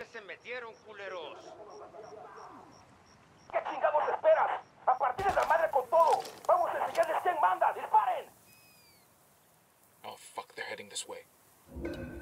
dónde se metieron, culeros? ¿Qué chingados esperas? A partir de la madre con todo. Vamos a enseñarles quién manda. ¡Disparen! Oh fuck, they're heading this way.